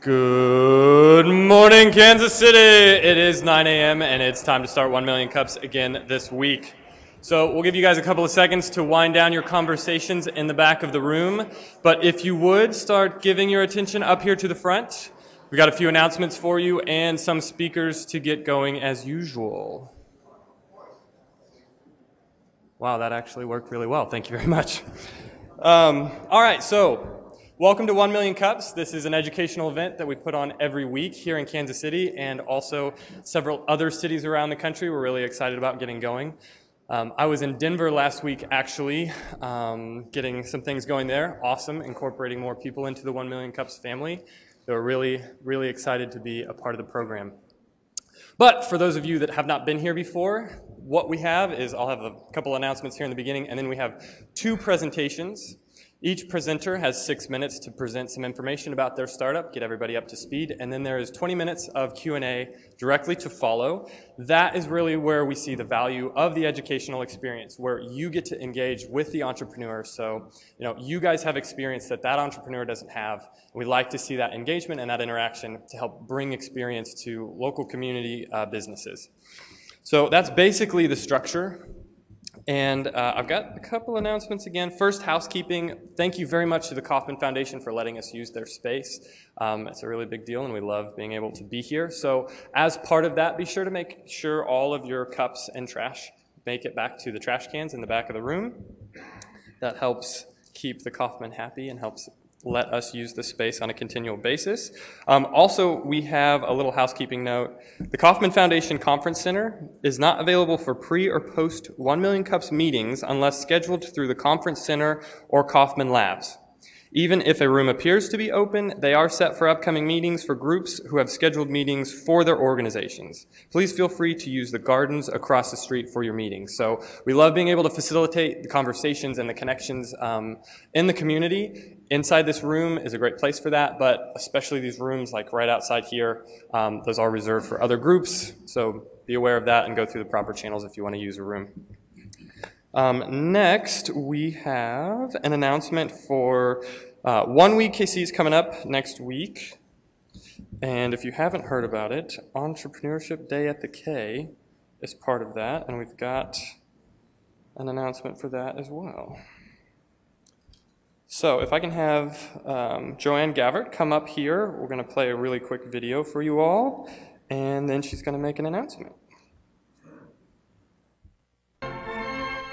Good morning, Kansas City. It is 9 a.m. and it's time to start 1 Million Cups again this week. So we'll give you guys a couple of seconds to wind down your conversations in the back of the room. But if you would start giving your attention up here to the front, we've got a few announcements for you and some speakers to get going as usual. Wow, that actually worked really well. Thank you very much. Um, all right, so Welcome to 1 Million Cups. This is an educational event that we put on every week here in Kansas City and also several other cities around the country. We're really excited about getting going. Um, I was in Denver last week, actually, um, getting some things going there. Awesome, incorporating more people into the 1 Million Cups family. They were really, really excited to be a part of the program. But for those of you that have not been here before, what we have is I'll have a couple announcements here in the beginning, and then we have two presentations. Each presenter has six minutes to present some information about their startup, get everybody up to speed, and then there is 20 minutes of Q&A directly to follow. That is really where we see the value of the educational experience, where you get to engage with the entrepreneur. So, you know, you guys have experience that that entrepreneur doesn't have. We like to see that engagement and that interaction to help bring experience to local community uh, businesses. So that's basically the structure and uh, I've got a couple announcements again. First, housekeeping. Thank you very much to the Kauffman Foundation for letting us use their space. Um, it's a really big deal, and we love being able to be here. So, as part of that, be sure to make sure all of your cups and trash make it back to the trash cans in the back of the room. That helps keep the Kauffman happy and helps let us use the space on a continual basis. Um, also, we have a little housekeeping note. The Kauffman Foundation Conference Center is not available for pre or post 1 Million Cups meetings unless scheduled through the Conference Center or Kauffman Labs. Even if a room appears to be open, they are set for upcoming meetings for groups who have scheduled meetings for their organizations. Please feel free to use the gardens across the street for your meetings. So we love being able to facilitate the conversations and the connections um, in the community. Inside this room is a great place for that, but especially these rooms like right outside here, um, those are reserved for other groups. So be aware of that and go through the proper channels if you want to use a room. Um, next, we have an announcement for uh, One Week KC is coming up next week. And if you haven't heard about it, Entrepreneurship Day at the K is part of that, and we've got an announcement for that as well. So if I can have um, Joanne Gavert come up here, we're going to play a really quick video for you all, and then she's going to make an announcement.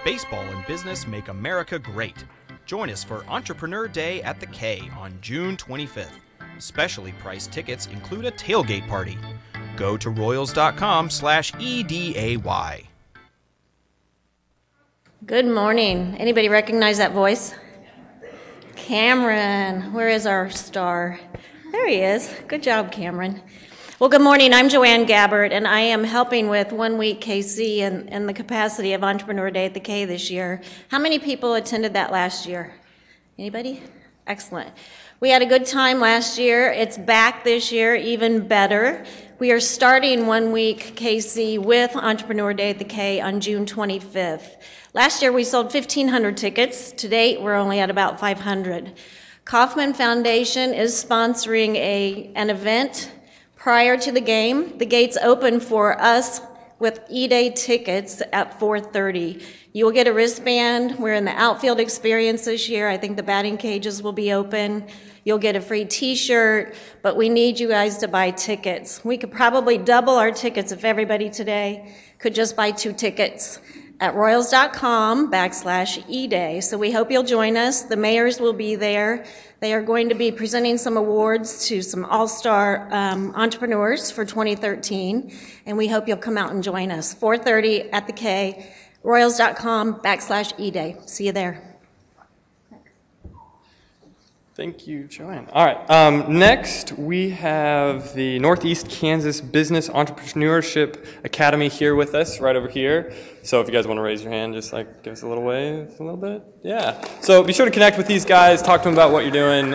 Baseball and business make America great. Join us for Entrepreneur Day at the K on June 25th. Specially priced tickets include a tailgate party. Go to royals.com slash EDAY. Good morning. Anybody recognize that voice? Cameron, where is our star? There he is. Good job, Cameron. Well, good morning. I'm Joanne Gabbard, and I am helping with One Week KC in, in the capacity of Entrepreneur Day at the K this year. How many people attended that last year? Anybody? Excellent. We had a good time last year. It's back this year, even better. We are starting One Week KC with Entrepreneur Day at the K on June 25th. Last year we sold 1,500 tickets. To date, we're only at about 500. Kauffman Foundation is sponsoring a, an event Prior to the game, the gates open for us with E-Day tickets at 4.30. You will get a wristband. We're in the outfield experience this year. I think the batting cages will be open. You'll get a free t-shirt, but we need you guys to buy tickets. We could probably double our tickets if everybody today could just buy two tickets at royals.com backslash eday. So we hope you'll join us. The mayors will be there. They are going to be presenting some awards to some all-star um, entrepreneurs for 2013, and we hope you'll come out and join us. 4.30 at the K, royals.com backslash eday. See you there. Thank you, Joanne. All right. Um, next, we have the Northeast Kansas Business Entrepreneurship Academy here with us, right over here. So if you guys want to raise your hand, just like give us a little wave, a little bit. Yeah. So be sure to connect with these guys, talk to them about what you're doing.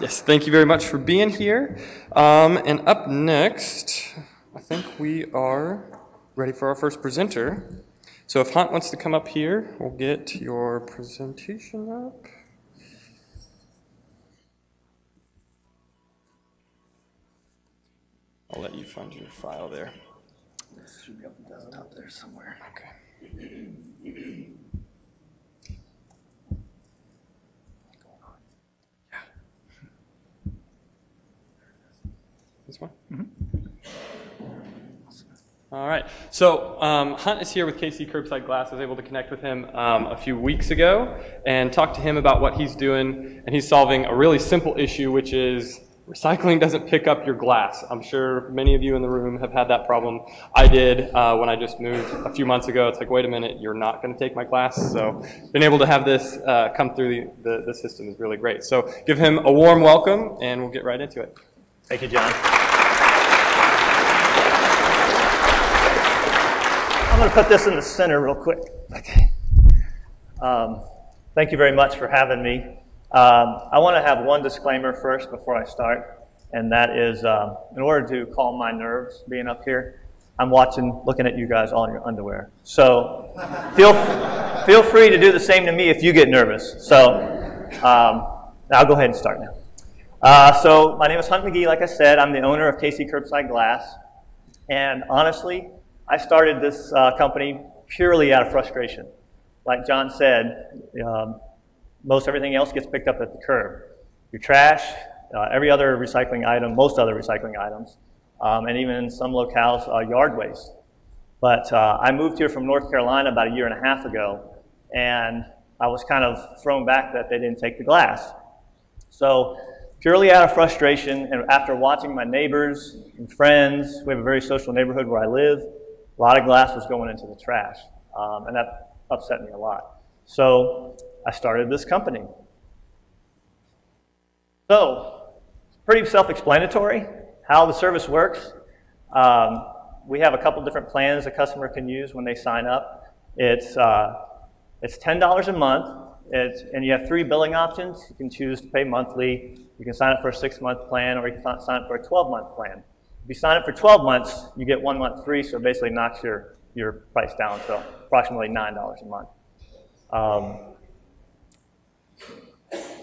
Yes, thank you very much for being here. Um, and up next, I think we are ready for our first presenter. So if Hunt wants to come up here, we'll get your presentation up. I'll let you find your file there. This Should be on the desktop there somewhere. Okay. Yeah. This one? All right. So um, Hunt is here with KC Curbside Glass. I was able to connect with him um, a few weeks ago and talk to him about what he's doing. And he's solving a really simple issue, which is recycling doesn't pick up your glass. I'm sure many of you in the room have had that problem. I did uh, when I just moved a few months ago. It's like, wait a minute, you're not going to take my glass. So being able to have this uh, come through the, the, the system is really great. So give him a warm welcome, and we'll get right into it. Thank you, John. I'm going to put this in the center real quick. Okay. Um, thank you very much for having me. Um, I want to have one disclaimer first before I start, and that is um, in order to calm my nerves being up here, I'm watching, looking at you guys all in your underwear. So feel, feel free to do the same to me if you get nervous. So um, I'll go ahead and start now. Uh, so my name is Hunt McGee. Like I said, I'm the owner of KC Curbside Glass. And honestly, I started this uh, company purely out of frustration. Like John said, um, most everything else gets picked up at the curb. Your trash, uh, every other recycling item, most other recycling items, um, and even in some locales, uh, yard waste. But uh, I moved here from North Carolina about a year and a half ago, and I was kind of thrown back that they didn't take the glass. So purely out of frustration, and after watching my neighbors and friends, we have a very social neighborhood where I live, a lot of glass was going into the trash, um, and that upset me a lot. So I started this company. So, pretty self-explanatory how the service works. Um, we have a couple different plans a customer can use when they sign up. It's, uh, it's $10 a month, it's, and you have three billing options. You can choose to pay monthly, you can sign up for a six-month plan, or you can sign up for a 12-month plan. If you sign up for 12 months, you get one month free, so it basically knocks your, your price down to approximately $9 a month. Um,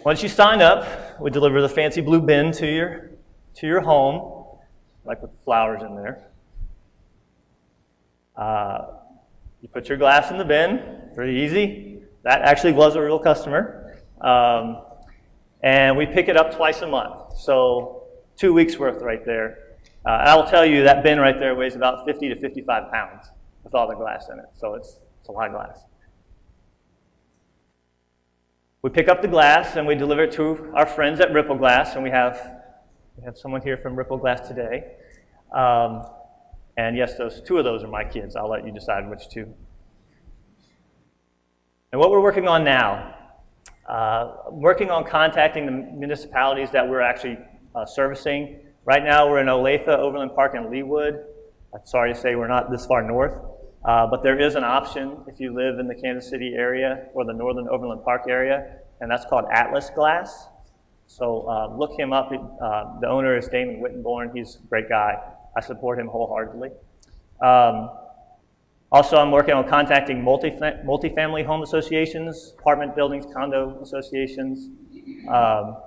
once you sign up, we deliver the fancy blue bin to your, to your home, like with flowers in there. Uh, you put your glass in the bin, pretty easy. That actually was a real customer. Um, and we pick it up twice a month, so two weeks worth right there. Uh, I will tell you that bin right there weighs about 50 to 55 pounds with all the glass in it, so it's, it's a lot of glass. We pick up the glass and we deliver it to our friends at Ripple Glass, and we have, we have someone here from Ripple Glass today. Um, and yes, those two of those are my kids. I'll let you decide which two. And what we're working on now, uh, working on contacting the municipalities that we're actually uh, servicing. Right now, we're in Olathe, Overland Park, and Leawood. I'm sorry to say we're not this far north. Uh, but there is an option if you live in the Kansas City area or the northern Overland Park area, and that's called Atlas Glass. So uh, look him up. Uh, the owner is Damon Wittenborn. He's a great guy. I support him wholeheartedly. Um, also, I'm working on contacting multi- multifamily home associations, apartment buildings, condo associations, um,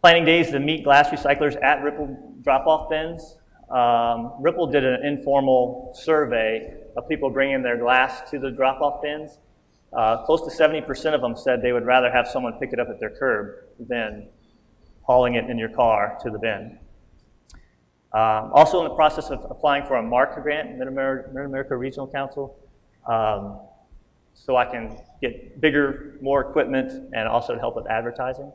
planning days to meet glass recyclers at Ripple drop-off bins. Um, Ripple did an informal survey of people bringing their glass to the drop-off bins. Uh, close to 70% of them said they would rather have someone pick it up at their curb than hauling it in your car to the bin. Um, also in the process of applying for a MARC grant, Mid-America, Mid-America Regional Council, um, so I can get bigger, more equipment, and also to help with advertising.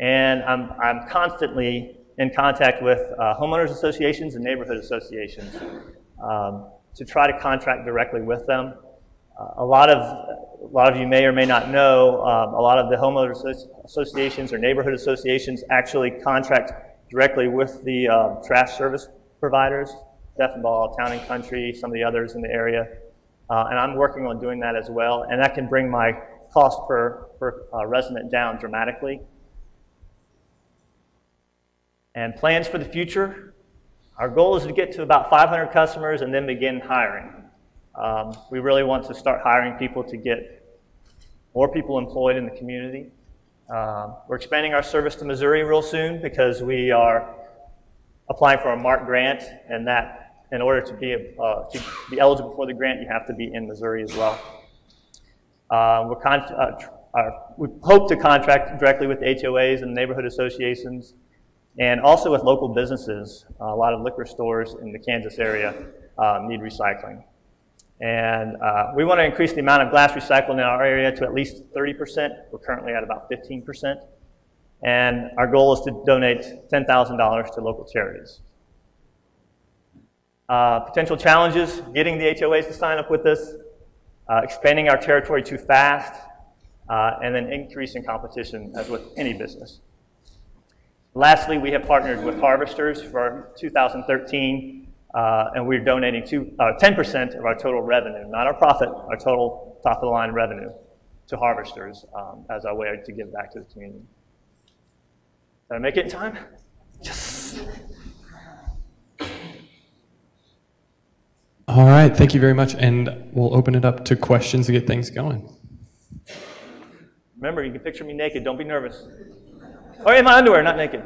And I'm, I'm constantly in contact with uh, homeowners associations and neighborhood associations um, to try to contract directly with them. Uh, a lot of a lot of you may or may not know um, a lot of the homeowners associations or neighborhood associations actually contract directly with the uh, trash service providers, Deffenbaugh, Town and Country, some of the others in the area, uh, and I'm working on doing that as well, and that can bring my cost per per uh, resident down dramatically. And plans for the future, our goal is to get to about 500 customers and then begin hiring. Um, we really want to start hiring people to get more people employed in the community. Uh, we're expanding our service to Missouri real soon because we are applying for a MARC grant, and that, in order to be, uh, to be eligible for the grant, you have to be in Missouri as well. Uh, we're uh, uh, we hope to contract directly with HOAs and neighborhood associations, and also with local businesses. a lot of liquor stores in the Kansas area uh, need recycling. And uh, we want to increase the amount of glass recycled in our area to at least 30%. We're currently at about 15%. And our goal is to donate $10,000 to local charities. Uh, potential challenges getting the HOAs to sign up with us, uh, expanding our territory too fast, uh, and then increasing competition as with any business. Lastly, we have partnered with Harvesters for 2013 uh, and we're donating uh, 10% of our total revenue, not our profit, our total top of the line revenue to harvesters um, as our way to give back to the community. Did I make it in time? Yes. All right, thank you very much, and we'll open it up to questions to get things going. Remember, you can picture me naked. Don't be nervous. Or in my underwear, not naked.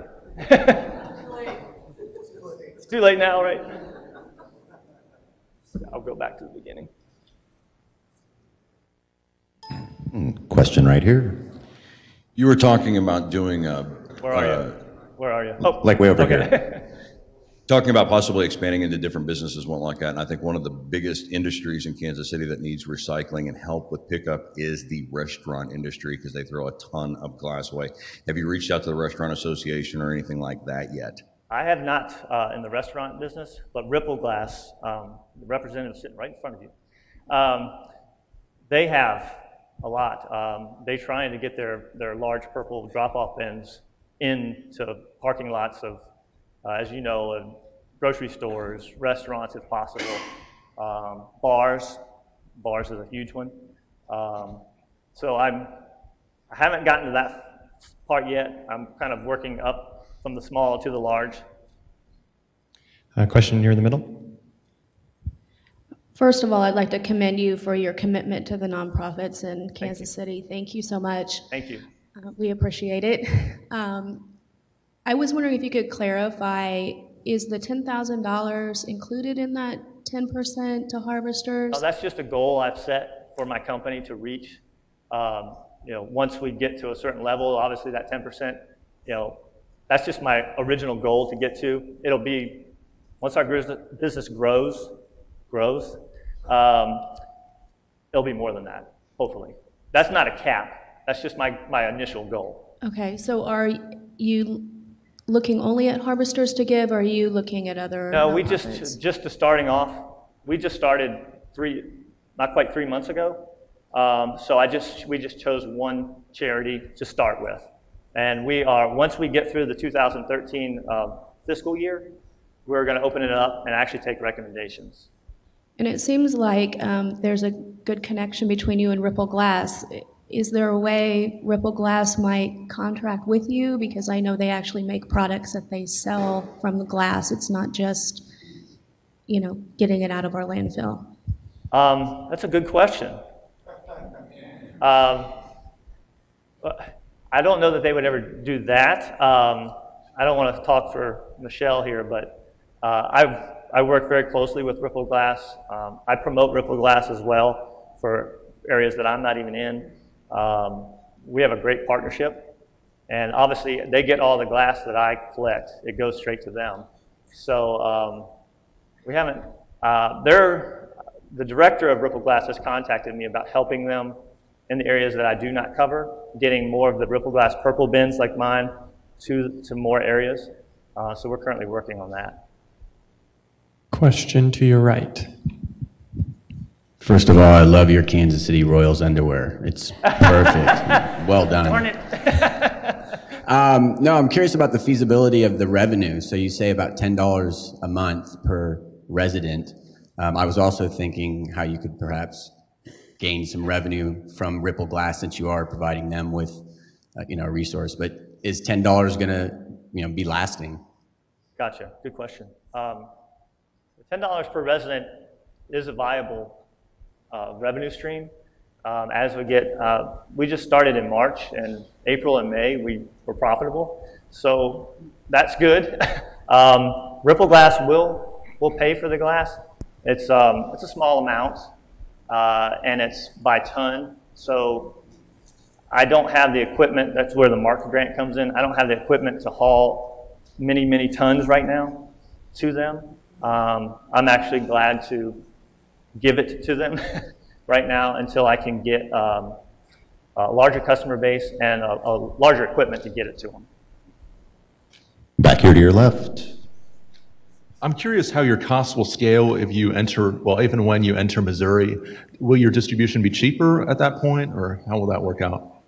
it's too late now, right? I'll go back to the beginning. Question right here. You were talking about doing a. Where are uh, you? Where are you? Oh, Like way over okay. here. Talking about possibly expanding into different businesses, one like that. And I think one of the biggest industries in Kansas City that needs recycling and help with pickup is the restaurant industry because they throw a ton of glass away. Have you reached out to the Restaurant Association or anything like that yet? I have not uh, in the restaurant business, but Ripple Glass, um, the representative sitting right in front of you, um, they have a lot. Um, they're trying to get their, their large purple drop-off bins into parking lots of, uh, as you know, uh, grocery stores, restaurants if possible, um, bars. Bars is a huge one. Um, so I'm, I haven't gotten to that part yet. I'm kind of working up from the small to the large. Uh, question here in the middle. First of all, I'd like to commend you for your commitment to the nonprofits in Kansas City. Thank you so much. Thank you. Uh, we appreciate it. Um, I was wondering if you could clarify is the $10,000 included in that 10% to harvesters? Oh, that's just a goal I've set for my company to reach. Um, you know, once we get to a certain level, obviously that 10%, you know, that's just my original goal to get to. It'll be, once our business grows, grows, um, it'll be more than that, hopefully. That's not a cap. That's just my, my initial goal. Okay, so are you looking only at harvesters to give, or are you looking at other No, we just, just to starting off, we just started three, not quite three months ago. Um, so I just, we just chose one charity to start with. And we are, once we get through the 2013 uh, fiscal year, we're going to open it up and actually take recommendations. And it seems like um, there's a good connection between you and Ripple Glass. Is there a way Ripple Glass might contract with you? Because I know they actually make products that they sell from the glass. It's not just, you know, getting it out of our landfill. Um, that's a good question. Um, I don't know that they would ever do that. Um, I don't want to talk for Michelle here, but uh, I've, I work very closely with Ripple Glass. Um, I promote Ripple Glass as well for areas that I'm not even in. Um, we have a great partnership, and obviously they get all the glass that I collect. It goes straight to them. So um, we haven't. Uh, the director of Ripple Glass has contacted me about helping them in the areas that I do not cover, getting more of the Ripple Glass purple bins like mine to, to more areas. Uh, so we're currently working on that. Question to your right. First of all, I love your Kansas City Royals underwear. It's perfect. well done. Darn it. Um, no, I'm curious about the feasibility of the revenue. So you say about $10 a month per resident. Um, I was also thinking how you could perhaps gain some revenue from Ripple Glass since you are providing them with, uh, you know, a resource. But is $10 going to, you know, be lasting? Gotcha. Good question. Um, $10 per resident is a viable uh, revenue stream. Um, as we get, uh, we just started in March, and April and May we were profitable, so that's good. um, Ripple Glass will, will pay for the glass. It's, um, it's a small amount, uh, and it's by ton. So I don't have the equipment, that's where the MARC grant comes in. I don't have the equipment to haul many, many tons right now to them. Um, I'm actually glad to give it to them right now until I can get um, a larger customer base and a, a larger equipment to get it to them. Back here to your left. I'm curious how your costs will scale if you enter, well, even when you enter Missouri. Will your distribution be cheaper at that point, or how will that work out?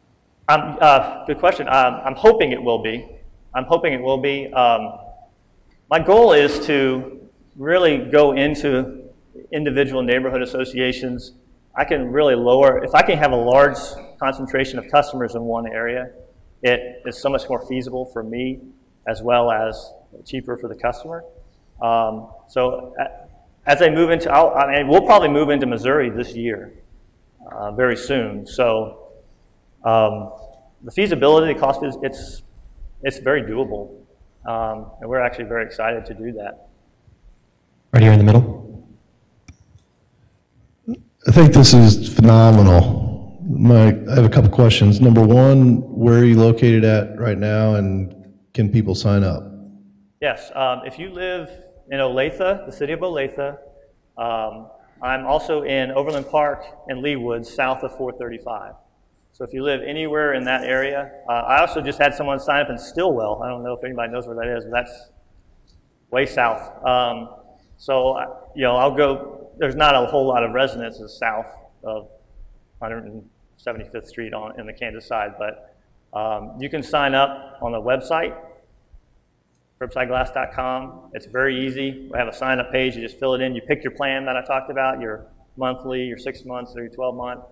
Um, uh, good question. Um, I'm hoping it will be. I'm hoping it will be. Um, my goal is to really go into individual neighborhood associations. I can really lower, if I can have a large concentration of customers in one area, it is so much more feasible for me as well as cheaper for the customer. Um, so as I move into, I'll, I mean, we'll probably move into Missouri this year, uh, very soon. So um, the feasibility, the cost is, it's, it's very doable. Um, and we're actually very excited to do that. Right here in the middle. I think this is phenomenal. My, I have a couple questions. Number one, where are you located at right now, and can people sign up? Yes, um, if you live in Olathe, the city of Olathe, um, I'm also in Overland Park and Leawood, south of 435. So if you live anywhere in that area, uh, I also just had someone sign up in Stilwell. I don't know if anybody knows where that is, but that's way south. Um, so, you know, I'll go, there's not a whole lot of residences south of 175th Street on, in the Kansas side, but um, you can sign up on the website, curbsideglass.com. It's very easy. We have a sign up page. You just fill it in. You pick your plan that I talked about, your monthly, your six months, or your 12 month.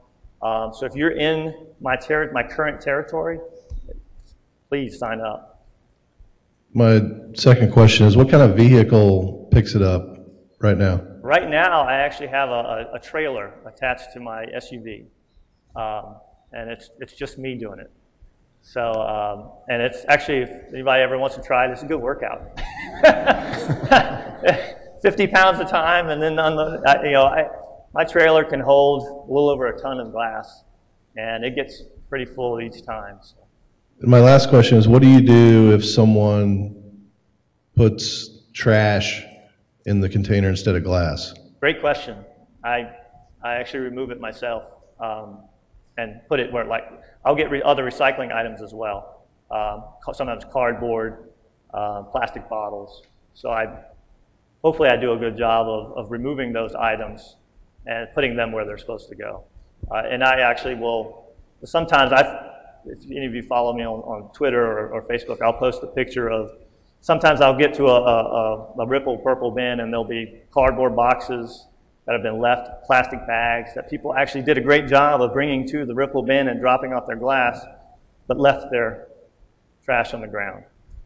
Um, so if you're in my, my current territory, please sign up. My second question is, what kind of vehicle picks it up right now? Right now, I actually have a, a, a trailer attached to my SUV, um, and it's, it's just me doing it. So, um, and it's actually, if anybody ever wants to try it, it's a good workout. 50 pounds a time, and then on the, I, you know, I, my trailer can hold a little over a ton of glass, and it gets pretty full each time. So. My last question is, what do you do if someone puts trash in the container instead of glass? Great question. I, I actually remove it myself um, and put it where, like, I'll get re- other recycling items as well. Um, sometimes cardboard, uh, plastic bottles. So I, hopefully, I do a good job of, of removing those items and putting them where they're supposed to go. Uh, and I actually will. Sometimes I, if any of you follow me on, on Twitter or, or Facebook, I'll post a picture of. Sometimes I'll get to a, a, a Ripple purple bin and there'll be cardboard boxes that have been left, plastic bags that people actually did a great job of bringing to the Ripple bin and dropping off their glass, but left their trash on the ground.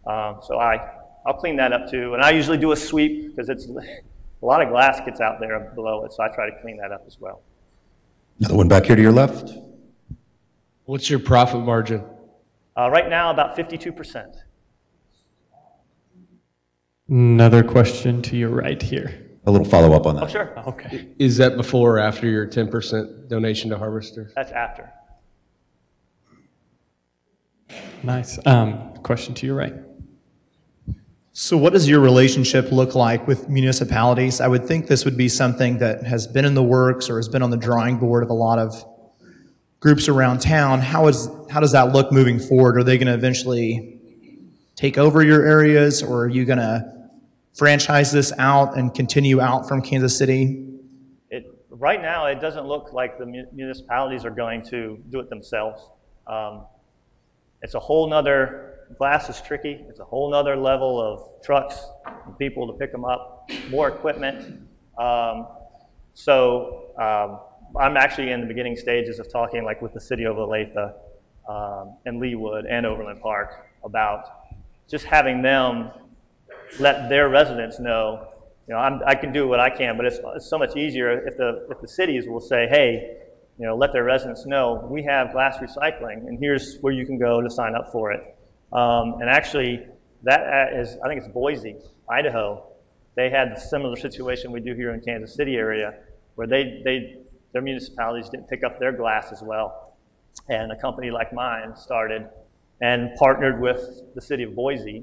Um, so I, I'll clean that up too. And I usually do a sweep because it's a lot of glass gets out there below it, so I try to clean that up as well. Another one back here to your left. What's your profit margin? Uh, right now, about 52%. Another question to your right here. A little follow up on that. Oh, sure. Okay. Is that before or after your 10% donation to harvesters? That's after. Nice. Um, question to your right. So, what does your relationship look like with municipalities? I would think this would be something that has been in the works or has been on the drawing board of a lot of groups around town. How, is, how does that look moving forward? Are they going to eventually take over your areas, or are you going to franchise this out and continue out from Kansas City? It, right now, it doesn't look like the municipalities are going to do it themselves. Um, it's a whole nother glass is tricky. It's a whole nother level of trucks and people to pick them up, more equipment. Um, so um, I'm actually in the beginning stages of talking like with the city of Olathe um, and Leawood and Overland Park about just having them let their residents know, you know, I'm, i can do what I can, but it's, it's so much easier if the, if the cities will say, hey, you know, let their residents know we have glass recycling and here's where you can go to sign up for it. Um, and actually, that is, I think it's Boise, Idaho, they had a similar situation we do here in Kansas City area, where they, they, their municipalities didn't pick up their glass as well. And a company like mine started and partnered with the city of Boise,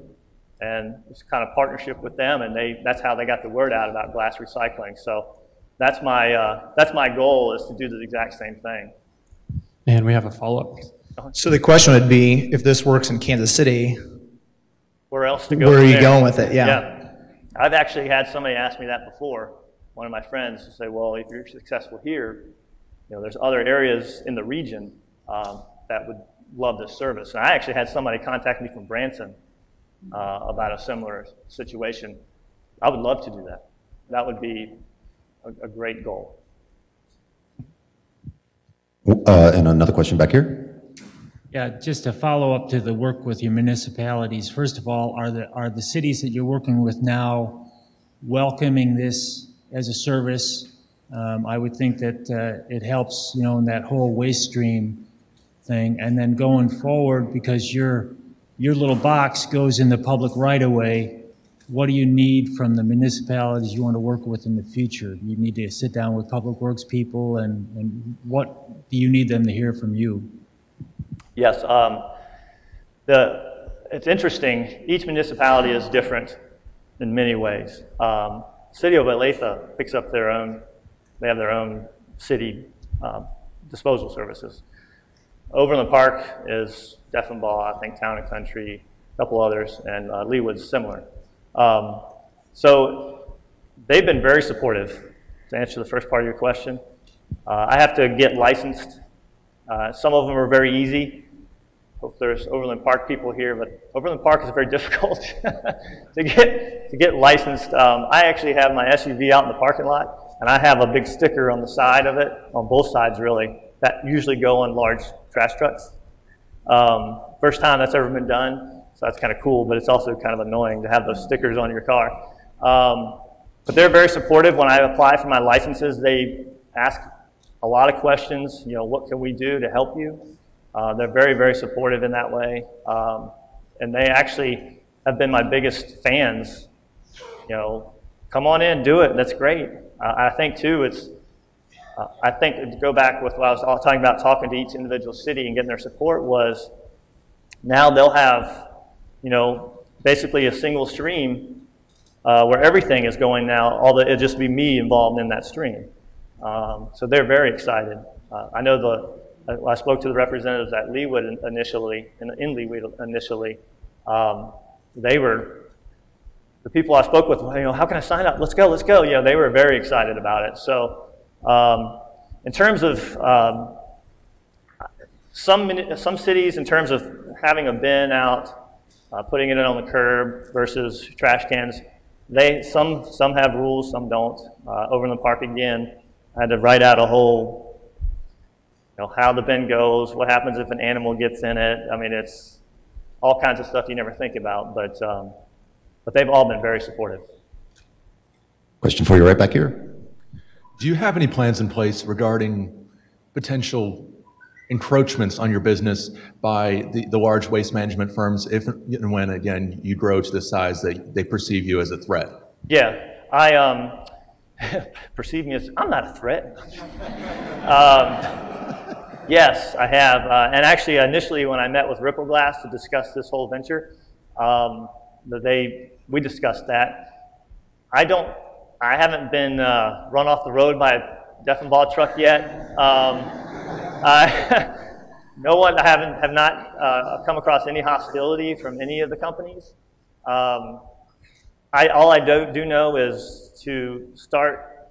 and it's kind of partnership with them, and they, that's how they got the word out about glass recycling. So that's my, uh, that's my goal is to do the exact same thing. And we have a follow-up. So the question would be, if this works in Kansas City, Where else to go? Where are you there? going with it? Yeah. Yeah. I've actually had somebody ask me that before. One of my friends to say, "Well, if you're successful here, you know, there's other areas in the region um, that would love this service." And I actually had somebody contact me from Branson uh, about a similar situation. I would love to do that. That would be a, a great goal. Uh, and another question back here. Yeah, just a follow-up to the work with your municipalities. First of all, are the, are the cities that you're working with now welcoming this as a service? Um, I would think that uh, it helps, you know, in that whole waste stream thing. And then going forward, because your, your little box goes in the public right-of-way, what do you need from the municipalities you want to work with in the future? You need to sit down with public works people, and, and what do you need them to hear from you? Yes, um, the, it's interesting. Each municipality is different in many ways. Um, City of Olathe picks up their own, they have their own city um, disposal services. Overland Park is Deffenbaugh, I think Town and Country, a couple others, and uh, Leawood's similar. Um, so they've been very supportive. To answer the first part of your question, uh, I have to get licensed. Uh, some of them are very easy. Hope there's Overland Park people here, but Overland Park is very difficult to get to get licensed. Um, I actually have my SUV out in the parking lot, and I have a big sticker on the side of it, on both sides really, that usually go on large trash trucks. Um, first time that's ever been done, so that's kind of cool, but it's also kind of annoying to have those stickers on your car. Um, but they're very supportive. When I apply for my licenses, they ask a lot of questions. You know, what can we do to help you? Uh, they're very, very supportive in that way. Um, and they actually have been my biggest fans. You know, come on in, do it. That's great. Uh, I think, too, it's, uh, I think to go back with what I was talking about, talking to each individual city and getting their support was now they'll have, you know, basically a single stream uh, where everything is going now, all it'll just be me involved in that stream. Um, so they're very excited. Uh, I know the, I spoke to the representatives at Leawood initially, in, in Leawood initially. Um, they were, the people I spoke with, you know, how can I sign up? Let's go, let's go. You know, they were very excited about it. So, um, in terms of um, some, some cities, in terms of having a bin out, uh, putting it on the curb versus trash cans, they, some, some have rules, some don't. Uh, the Park, again, I had to write out a whole, you know, how the bin goes, what happens if an animal gets in it. I mean, it's all kinds of stuff you never think about, but, um, but they've all been very supportive. Question for you right back here. Do you have any plans in place regarding potential encroachments on your business by the, the large waste management firms if and when, again, you grow to the size that they perceive you as a threat? Yeah, I um, perceive me as, I'm not a threat. um, yes, I have. Uh, and actually, initially, when I met with Ripple Glass to discuss this whole venture, um, they, we discussed that. I don't, I haven't been uh, run off the road by a Deffenbaugh truck yet. Um, I, no one, I haven't, have not uh, come across any hostility from any of the companies. Um, I, all I do, do know is to start,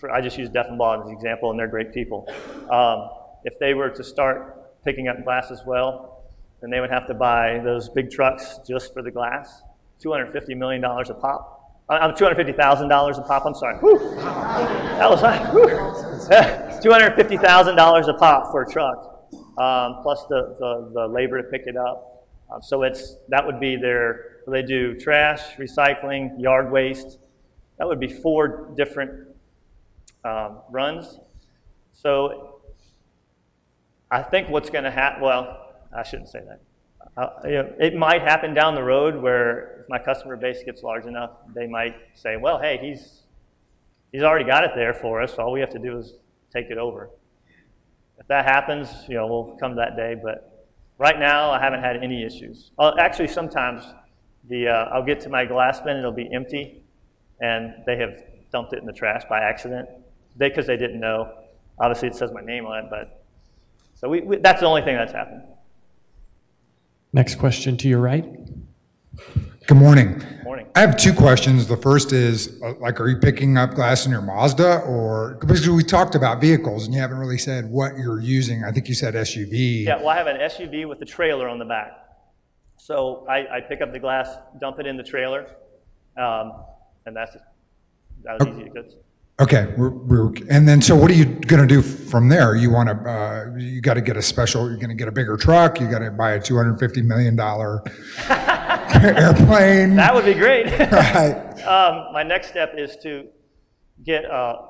for, I just use Deffenbaugh as an example, and they're great people. Um, if they were to start picking up glass as well, then they would have to buy those big trucks just for the glass, $250 million a pop. Uh, $250,000 a pop, I'm sorry. Whew. That was $250,000 a pop for a truck, um, plus the, the, the, labor to pick it up. Um, so it's, that would be their, they do trash, recycling, yard waste. That would be four different um, runs. So I think what's going to happen, well, I shouldn't say that. Uh, you know, it might happen down the road where if my customer base gets large enough, they might say, well, hey, he's, he's already got it there for us. All we have to do is take it over. If that happens, you know, we'll come that day. But right now, I haven't had any issues. Uh, actually, sometimes the, uh, I'll get to my glass bin it'll be empty, and they have dumped it in the trash by accident because they, they didn't know. Obviously, it says my name on it, but so we, we, that's the only thing that's happened. Next question to your right. Good morning. Morning. I have two questions. The first is, uh, like, are you picking up glass in your Mazda, or because we talked about vehicles and you haven't really said what you're using. I think you said SUV. Yeah, well, I have an SUV with a trailer on the back. So I, I pick up the glass, dump it in the trailer, um, and that's that was easy. Good. Okay, we're, we're, and then so what are you going to do from there? You want to, uh, you got to get a special. You're going to get a bigger truck. You got to buy a 250 million dollar airplane. That would be great. Right. um, my next step is to get. Uh,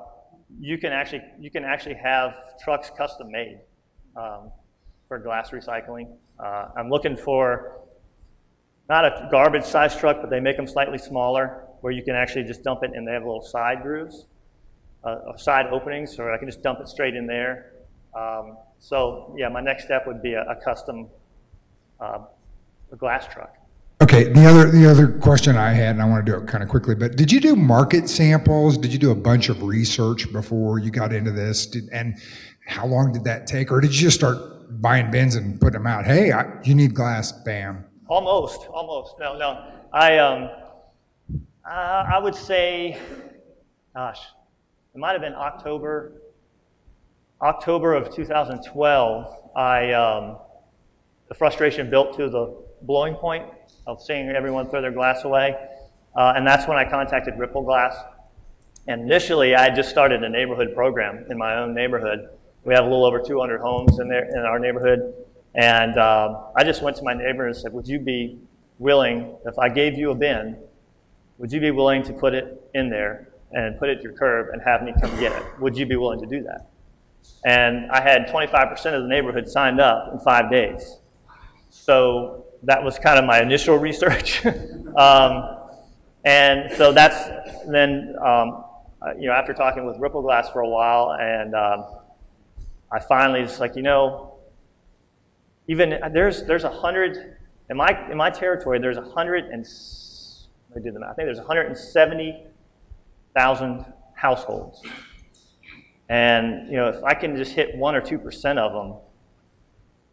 you can actually you can actually have trucks custom made um, for glass recycling. Uh, I'm looking for not a garbage size truck, but they make them slightly smaller where you can actually just dump it and they have little side grooves, uh, side openings, so I can just dump it straight in there. Um, so yeah, my next step would be a, a custom uh, a glass truck. Okay, the other the other question I had, and I want to do it kind of quickly, but did you do market samples? Did you do a bunch of research before you got into this? Did, and how long did that take, or did you just start buying bins and putting them out? Hey, I, you need glass, bam. Almost, almost. No, no. I um, uh, I would say, gosh, it might have been October, October of 2012. I um, the frustration built to the blowing point of seeing everyone throw their glass away. Uh, and that's when I contacted Ripple Glass. And initially, I just started a neighborhood program in my own neighborhood. We have a little over 200 homes in there in our neighborhood. And um, I just went to my neighbor and said, Would you be willing, if I gave you a bin, would you be willing to put it in there and put it at your curb and have me come get it? Would you be willing to do that? And I had 25% of the neighborhood signed up in five days. So that was kind of my initial research. um, and so that's then, um, you know, after talking with Ripple Glass for a while, and um, I finally just like, you know, even there's there's a hundred in my in my territory. There's a hundred and let me do the math. I think there's 170,000 households, and you know, if I can just hit one or two percent of them,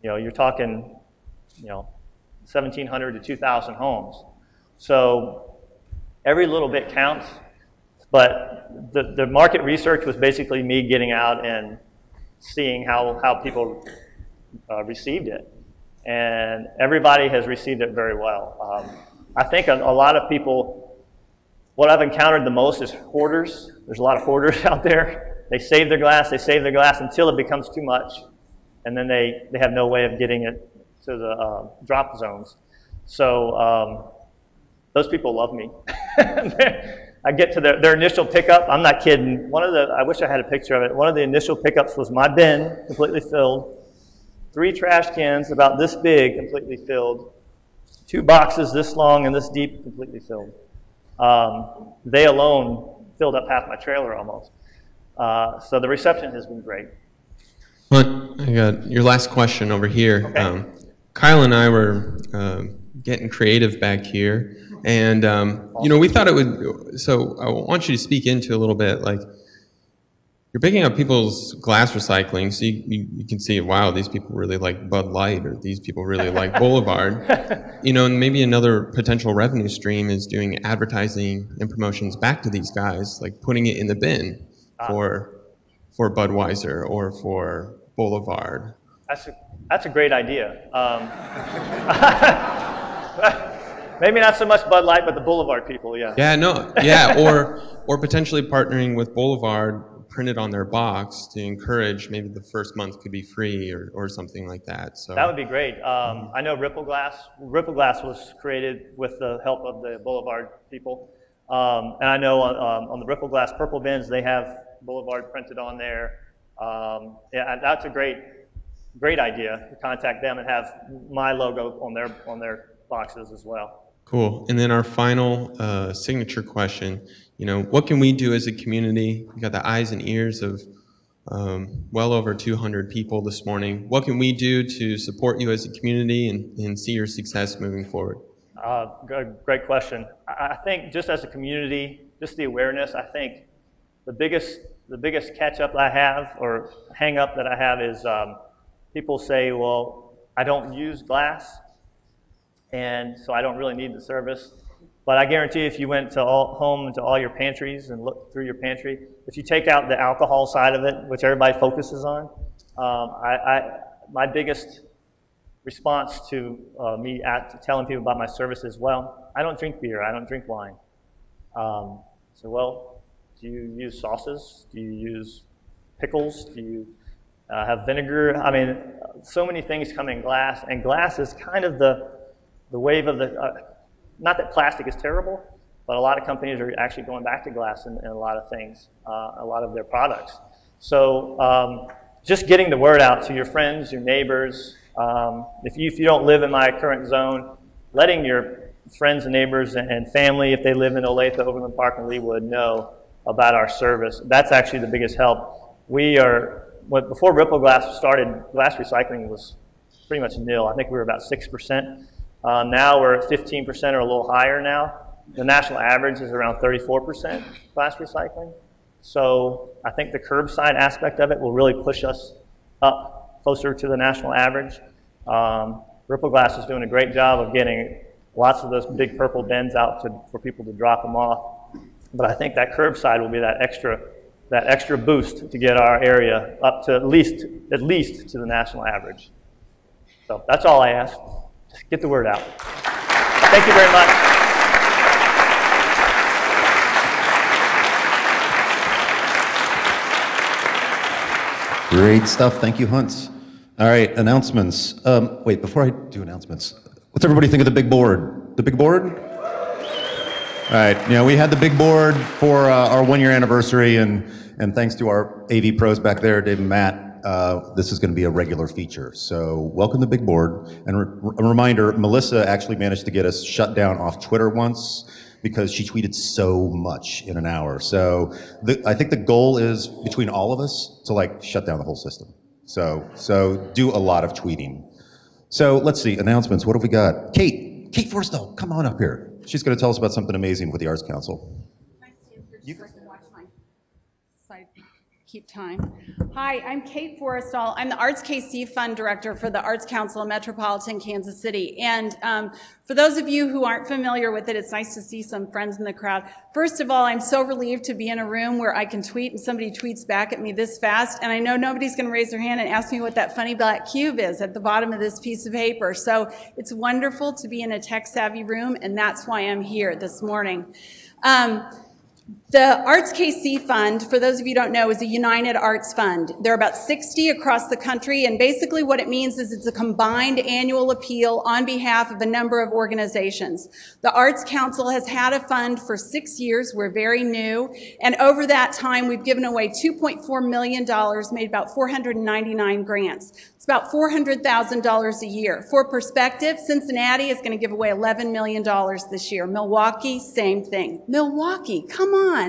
you know, you're talking, you know, 1,700 to 2,000 homes. So every little bit counts. But the, the market research was basically me getting out and seeing how, how people uh, received it. And everybody has received it very well. Um, I think a, a, lot of people, what I've encountered the most is hoarders. There's a lot of hoarders out there. They save their glass, they save their glass until it becomes too much. And then they, they have no way of getting it to the uh, drop zones. So um, those people love me. I get to their, their initial pickup. I'm not kidding. One of the, I wish I had a picture of it. One of the initial pickups was my bin completely filled, three trash cans about this big completely filled, two boxes this long and this deep completely filled. Um, they alone filled up half my trailer almost. Uh, so the reception has been great. Well, I got your last question over here. Okay. Um, Kyle and I were uh, getting creative back here, and um, you know we thought it would. So I want you to speak into a little bit, like you're picking up people's glass recycling, so you, you, you, can see, wow, these people really like Bud Light, or these people really like Boulevard. You know, and maybe another potential revenue stream is doing advertising and promotions back to these guys, like putting it in the bin for for Budweiser or for Boulevard. That's a, that's a great idea. Um, maybe not so much Bud Light, but the Boulevard people, yeah. Yeah, no, yeah, or or potentially partnering with Boulevard, printed on their box to encourage maybe the first month could be free or, or something like that. So that would be great. Um, I know Ripple Glass. Ripple Glass was created with the help of the Boulevard people, um, and I know on, um, on the Ripple Glass purple bins they have Boulevard printed on there. Um, yeah, that's a great great idea to contact them and have my logo on their on their boxes as well. Cool. And then our final uh, signature question, you know, what can we do as a community? We got the eyes and ears of um, well over 200 people this morning. What can we do to support you as a community and, and see your success moving forward? Uh, great question. I think just as a community, just the awareness, I think the biggest, the biggest catch up I have or hang up that I have is um, people say, well, I don't use glass, and so I don't really need the service. But I guarantee if you went to all, home to all your pantries and looked through your pantry, if you take out the alcohol side of it, which everybody focuses on, um, I, I, my biggest response to uh, me at telling people about my service is, well, I don't drink beer, I don't drink wine. Um, so, well, do you use sauces? Do you use pickles? Do you uh, have vinegar? I mean, so many things come in glass, and glass is kind of the, the wave of the, uh, not that plastic is terrible, but a lot of companies are actually going back to glass in, in a lot of things, uh, a lot of their products. So um, just getting the word out to your friends, your neighbors. Um, if, you, if you don't live in my current zone, letting your friends and neighbors and family, if they live in Olathe, Overland Park, and Leawood, know about our service. That's actually the biggest help. We are, before Ripple Glass started, glass recycling was pretty much nil. I think we were about 6%. Um, now we're at 15% or a little higher now. The national average is around 34% glass recycling. So I think the curbside aspect of it will really push us up closer to the national average. Um, Ripple Glass is doing a great job of getting lots of those big purple bins out to, for people to drop them off. But I think that curbside will be that extra, that extra boost to get our area up to at least, at least to the national average. So that's all I ask. Get the word out. Thank you very much. Great stuff. Thank you, Hunts. All right, announcements. Um, wait, before I do announcements, what's everybody think of the big board? The big board? All right, you know, we had the big board for uh, our one year anniversary, and, and thanks to our AV pros back there, Dave and Matt, uh, this is going to be a regular feature. So welcome to Big Board. And re- a reminder, Melissa actually managed to get us shut down off Twitter once because she tweeted so much in an hour. So the, I think the goal is between all of us to like shut down the whole system. So so do a lot of tweeting. So let's see announcements. What have we got? Kate, Kate Forstall, come on up here. She's going to tell us about something amazing with the Arts Council. Keep time. Hi, I'm Kate Forrestall. I'm the Arts KC Fund Director for the Arts Council of Metropolitan Kansas City. And um, for those of you who aren't familiar with it, it's nice to see some friends in the crowd. First of all, I'm so relieved to be in a room where I can tweet and somebody tweets back at me this fast. And I know nobody's going to raise their hand and ask me what that funny black cube is at the bottom of this piece of paper. So it's wonderful to be in a tech savvy room, and that's why I'm here this morning. Um, the Arts KC Fund, for those of you don't know, is a United Arts Fund. There are about 60 across the country, and basically what it means is it's a combined annual appeal on behalf of a number of organizations. The Arts Council has had a fund for six years. We're very new, and over that time, we've given away $2.4 million, made about 499 grants. It's about $400,000 a year. For perspective, Cincinnati is going to give away $11 million this year. Milwaukee, same thing. Milwaukee, come on.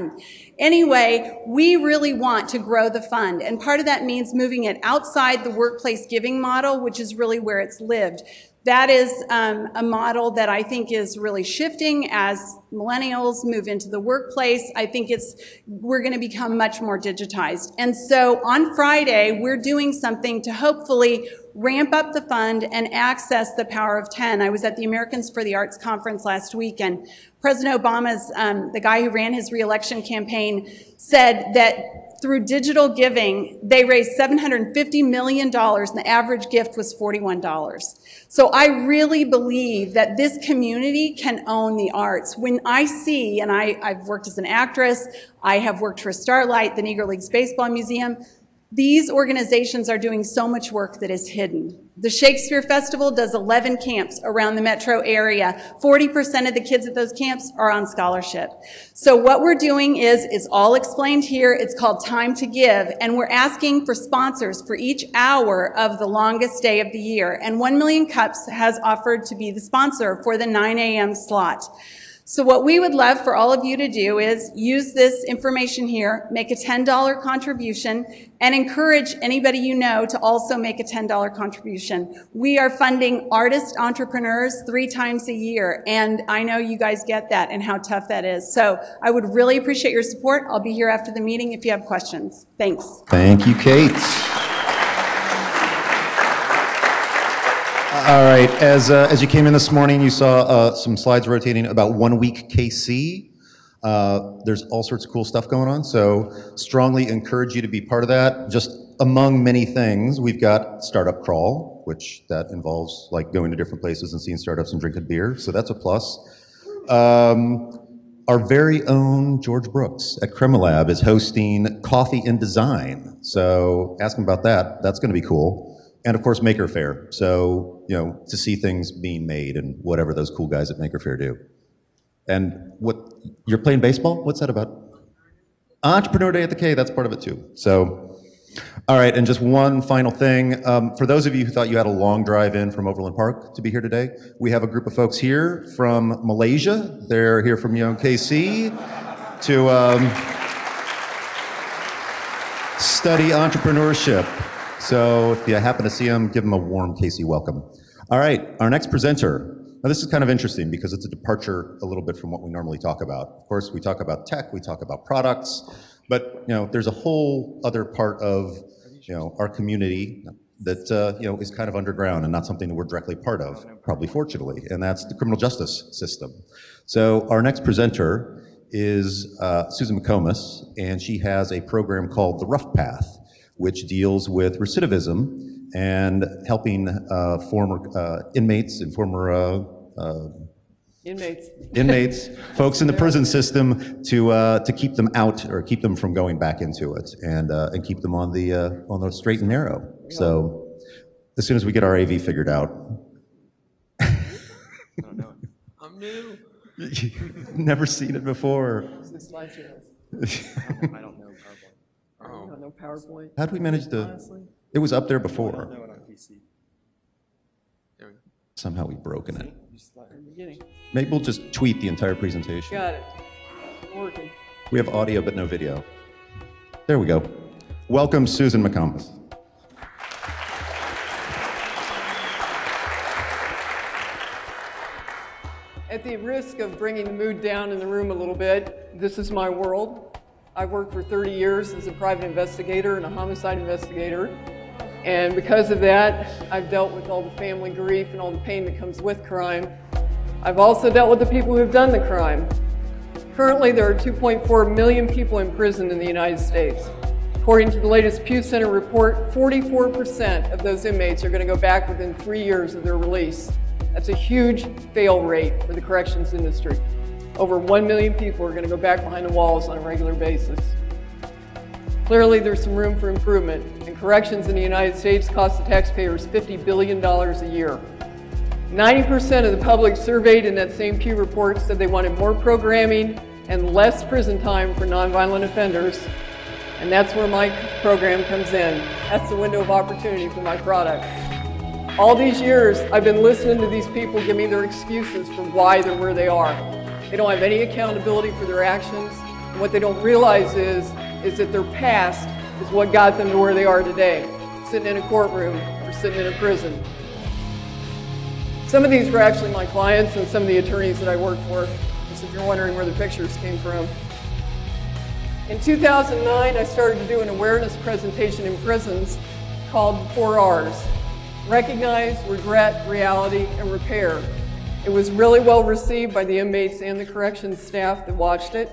Anyway, we really want to grow the fund, and part of that means moving it outside the workplace giving model, which is really where it's lived. That is um, a model that I think is really shifting as millennials move into the workplace. I think it's we're going to become much more digitized. And so on Friday, we're doing something to hopefully ramp up the fund and access the power of 10. I was at the Americans for the Arts conference last week, and President Obama's, um, the guy who ran his reelection campaign, said that through digital giving, they raised $750 million, and the average gift was $41. So I really believe that this community can own the arts. When I see, and I, I've worked as an actress, I have worked for Starlight, the Negro Leagues Baseball Museum, These organizations are doing so much work that is hidden. The Shakespeare Festival does 11 camps around the metro area. 40% of the kids at those camps are on scholarship. So what we're doing is, it's all explained here. It's called Time to Give, and we're asking for sponsors for each hour of the longest day of the year. And 1 Million Cups has offered to be the sponsor for the 9 a.m. slot. So what we would love for all of you to do is use this information here, make a $10 contribution, and encourage anybody you know to also make a $10 contribution. We are funding artist entrepreneurs three times a year, and I know you guys get that and how tough that is. So I would really appreciate your support. I'll be here after the meeting if you have questions. Thanks. Thank you, Kate. All right, as, uh, as you came in this morning, you saw uh, some slides rotating about One Week KC. Uh, there's all sorts of cool stuff going on, so strongly encourage you to be part of that. Just among many things, we've got Startup Crawl, which that involves like going to different places and seeing startups and drinking beer, so that's a plus. Um, our very own George Brooks at Cremalab is hosting Coffee and Design, so ask him about that. That's going to be cool and of course Maker Faire. So you know to see things being made and whatever those cool guys at Maker Faire do. And what you're playing baseball? What's that about? Entrepreneur Day at the K. That's part of it too. So, all right. And just one final thing um, for those of you who thought you had a long drive in from Overland Park to be here today, we have a group of folks here from Malaysia. They're here from Young KC to um, study entrepreneurship. So if you happen to see them, give them a warm KC welcome. All right, our next presenter. Now this is kind of interesting because it's a departure a little bit from what we normally talk about. Of course, we talk about tech, we talk about products, but you know, there's a whole other part of you know our community that uh, you know is kind of underground and not something that we're directly part of, probably fortunately, and that's the criminal justice system. So our next presenter is uh, Susan McComas, and she has a program called The Rough Path which deals with recidivism and helping uh, former uh, inmates and former uh, uh, Inmates. inmates, folks in the prison system, to uh, to keep them out or keep them from going back into it, and uh, and keep them on the uh, on the straight and narrow. So, as soon as we get our AV figured out, I don't know. I'm new. never seen it before. Is this? I don't know PowerPoint. I don't know PowerPoint. How did we manage to? Honestly. It was up there before. know it on PC. Somehow we've broken it. Very beginning. Maybe we'll just tweet the entire presentation. Got it. Working. We have audio but no video. There we go. Welcome, Susan McComas. At the risk of bringing the mood down in the room a little bit, this is my world. I've worked for 30 years as a private investigator and a homicide investigator. And because of that, I've dealt with all the family grief and all the pain that comes with crime. I've also dealt with the people who have done the crime. Currently, there are 2.4 million people in prison in the United States. According to the latest Pew Center report, 44% of those inmates are going to go back within three years of their release. That's a huge fail rate for the corrections industry. Over 1 million people are going to go back behind the walls on a regular basis. Clearly, there's some room for improvement, and corrections in the United States cost the taxpayers $50 billion a year. 90% of the public surveyed in that same Pew report said they wanted more programming and less prison time for nonviolent offenders, and that's where my program comes in. That's the window of opportunity for my product. All these years, I've been listening to these people give me their excuses for why they're where they are. They don't have any accountability for their actions, and what they don't realize is, is that their past is what got them to where they are today, sitting in a courtroom or sitting in a prison. Some of these were actually my clients and some of the attorneys that I worked for, just if you're wondering where the pictures came from. In 2009, I started to do an awareness presentation in prisons called 4Rs Recognize, Regret, Reality, and Repair. It was really well received by the inmates and the corrections staff that watched it.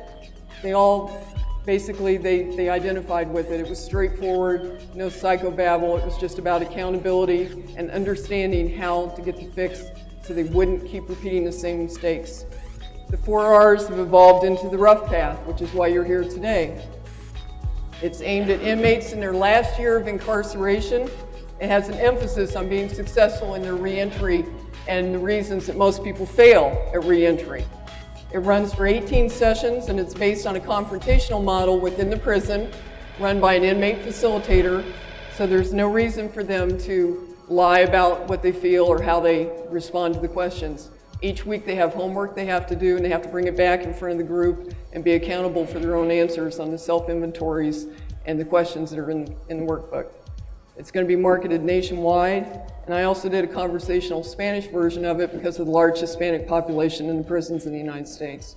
They all basically they, they identified with it. It was straightforward, no psychobabble. It was just about accountability and understanding how to get the fix so they wouldn't keep repeating the same mistakes. The four R's have evolved into the rough path, which is why you're here today. It's aimed at inmates in their last year of incarceration. It has an emphasis on being successful in their reentry and the reasons that most people fail at reentry. It runs for 18 sessions and it's based on a confrontational model within the prison run by an inmate facilitator, so there's no reason for them to lie about what they feel or how they respond to the questions. Each week they have homework they have to do and they have to bring it back in front of the group and be accountable for their own answers on the self-inventories and the questions that are in, in the workbook. It's going to be marketed nationwide, and I also did a conversational Spanish version of it because of the large Hispanic population in the prisons in the United States.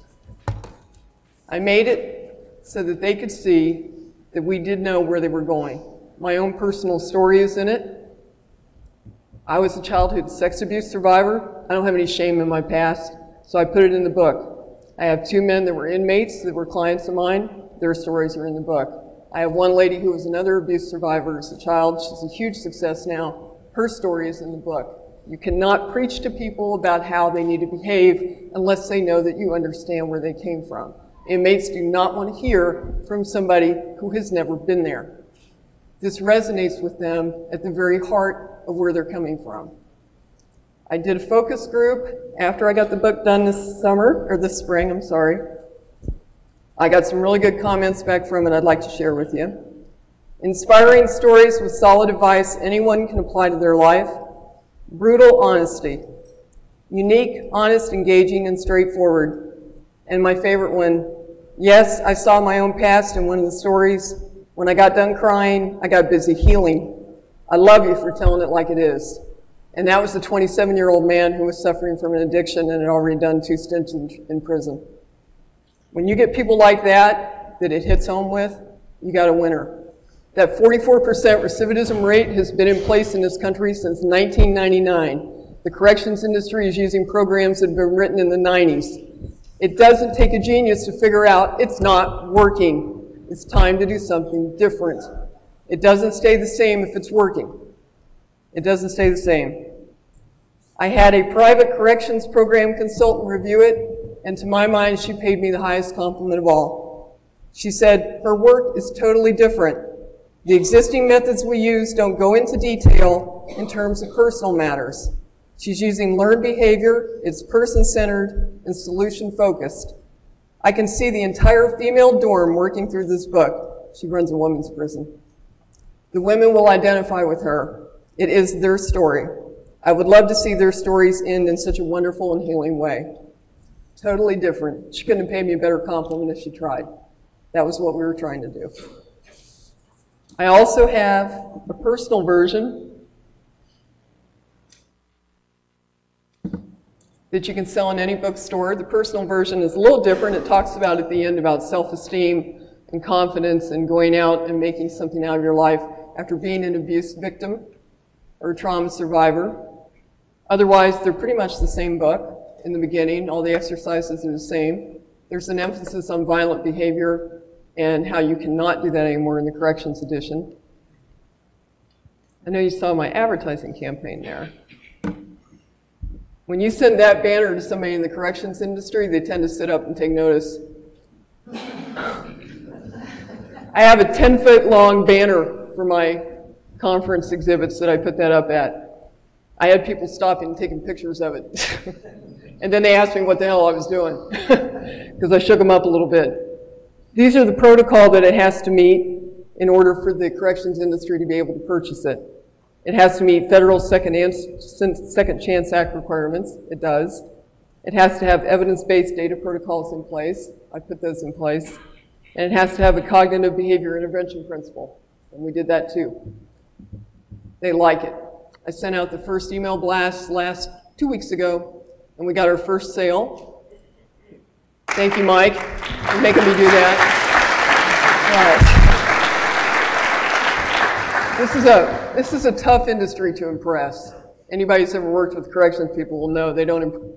I made it so that they could see that we did know where they were going. My own personal story is in it. I was a childhood sex abuse survivor. I don't have any shame in my past, so I put it in the book. I have two men that were inmates that were clients of mine. Their stories are in the book. I have one lady who was another abuse survivor as a child. She's a huge success now. Her story is in the book. You cannot preach to people about how they need to behave unless they know that you understand where they came from. Inmates do not want to hear from somebody who has never been there. This resonates with them at the very heart of where they're coming from. I did a focus group after I got the book done this summer, or this spring, I'm sorry. I got some really good comments back from it I'd like to share with you. Inspiring stories with solid advice anyone can apply to their life. Brutal honesty. Unique, honest, engaging, and straightforward. And my favorite one, yes, I saw my own past in one of the stories. When I got done crying, I got busy healing. I love you for telling it like it is. And that was the 27 year old man who was suffering from an addiction and had already done two stints in, in prison. When you get people like that, that it hits home with, you got a winner. That 44% recidivism rate has been in place in this country since 1999. The corrections industry is using programs that have been written in the 90s. It doesn't take a genius to figure out it's not working. It's time to do something different. It doesn't stay the same if it's working. It doesn't stay the same. I had a private corrections program consultant review it and to my mind, she paid me the highest compliment of all. She said, her work is totally different. The existing methods we use don't go into detail in terms of personal matters. She's using learned behavior, it's person-centered, and solution-focused. I can see the entire female dorm working through this book. She runs a women's prison. The women will identify with her. It is their story. I would love to see their stories end in such a wonderful and healing way. Totally different. She couldn't have paid me a better compliment if she tried. That was what we were trying to do. I also have a personal version that you can sell in any bookstore. The personal version is a little different. It talks about at the end about self-esteem and confidence and going out and making something out of your life after being an abuse victim or a trauma survivor. Otherwise, they're pretty much the same book in the beginning. All the exercises are the same. There's an emphasis on violent behavior and how you cannot do that anymore in the corrections edition. I know you saw my advertising campaign there. When you send that banner to somebody in the corrections industry, they tend to sit up and take notice. I have a 10 foot long banner for my conference exhibits that I put that up at. I had people stopping and taking pictures of it. And then they asked me what the hell I was doing because I shook them up a little bit. These are the protocol that it has to meet in order for the corrections industry to be able to purchase it. It has to meet federal second, second chance act requirements. It does. It has to have evidence-based data protocols in place. I put those in place. And it has to have a cognitive behavior intervention principle. And we did that too. They like it. I sent out the first email blast last two weeks ago and we got our first sale. Thank you, Mike, for making me do that. All right. This is a this is a tough industry to impress. Anybody who's ever worked with corrections people will know they don't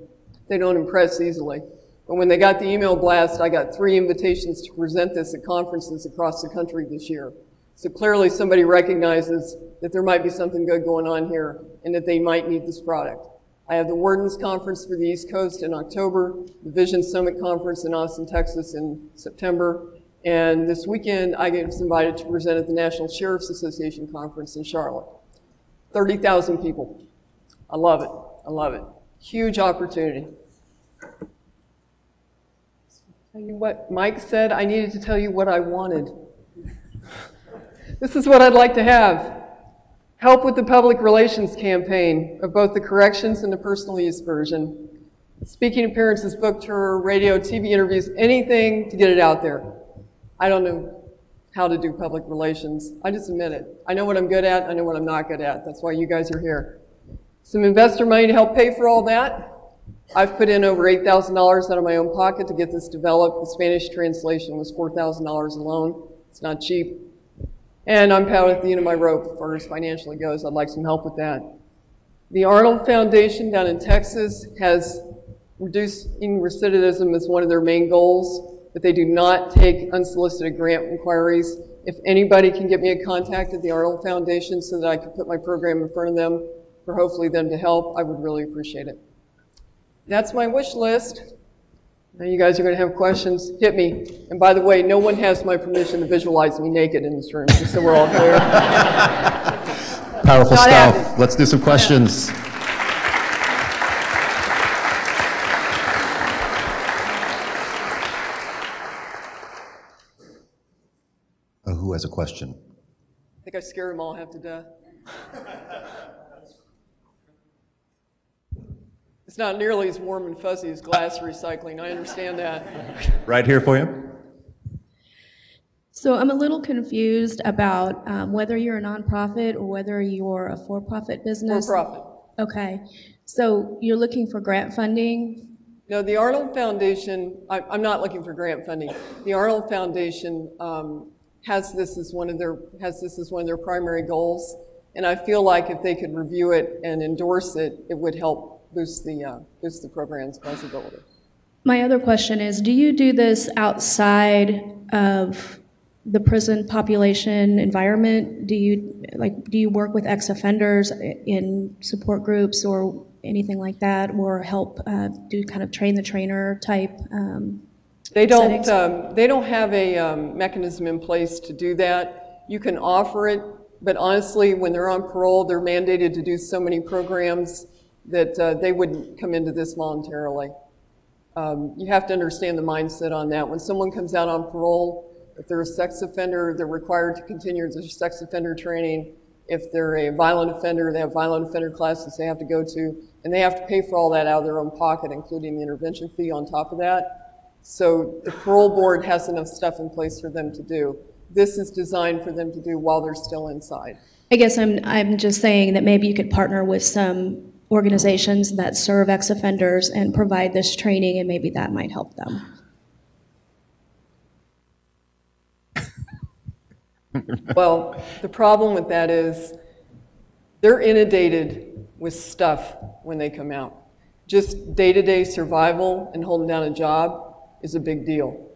they don't impress easily. But when they got the email blast, I got three invitations to present this at conferences across the country this year. So clearly somebody recognizes that there might be something good going on here and that they might need this product. I have the Wardens Conference for the East Coast in October, the Vision Summit Conference in Austin, Texas in September, And this weekend, I was invited to present at the National Sheriff's Association Conference in Charlotte. 30,000 people. I love it. I love it. Huge opportunity. Tell you what Mike said, I needed to tell you what I wanted. this is what I'd like to have. Help with the public relations campaign of both the corrections and the personal use version. Speaking appearances, book tour, radio, TV interviews, anything to get it out there. I don't know how to do public relations. I just admit it. I know what I'm good at, I know what I'm not good at. That's why you guys are here. Some investor money to help pay for all that. I've put in over $8,000 out of my own pocket to get this developed. The Spanish translation was $4,000 alone. It's not cheap. And I'm about at the end of my rope as far as financially goes. I'd like some help with that. The Arnold Foundation down in Texas has reducing recidivism as one of their main goals, but they do not take unsolicited grant inquiries. If anybody can get me a contact at the Arnold Foundation so that I can put my program in front of them for hopefully them to help, I would really appreciate it. That's my wish list. Now you guys are going to have questions. Hit me. And by the way, no one has my permission to visualize me naked in this room, just so we're all clear. Powerful Not stuff. happening. Let's do some questions. Uh, who has a question? I think I scare them all half to death. It's not nearly as warm and fuzzy as glass recycling. I understand that. Right here for you. So I'm a little confused about um, whether you're a nonprofit or whether you're a for-profit business. For-profit. Okay. So you're looking for grant funding? No, the Arnold Foundation, I, I'm not looking for grant funding. The Arnold Foundation um, has this as one of their, has this as one of their primary goals. And I feel like if they could review it and endorse it, it would help boost the, uh, boost the program's visibility. My other question is, do you do this outside of the prison population environment? Do you, like, do you work with ex-offenders in support groups or anything like that? Or help uh, do kind of train the trainer type um, They don't, um, they don't have a um, mechanism in place to do that. You can offer it, but honestly, when they're on parole, they're mandated to do so many programs that uh, they wouldn't come into this voluntarily. Um, You have to understand the mindset on that. When someone comes out on parole, if they're a sex offender, they're required to continue their sex offender training. If they're a violent offender, they have violent offender classes they have to go to, and they have to pay for all that out of their own pocket, including the intervention fee on top of that. So the parole board has enough stuff in place for them to do. This is designed for them to do while they're still inside. I guess I'm, I'm just saying that maybe you could partner with some organizations that serve ex-offenders and provide this training, and maybe that might help them. Well, the problem with that is they're inundated with stuff when they come out. Just day-to-day survival and holding down a job is a big deal.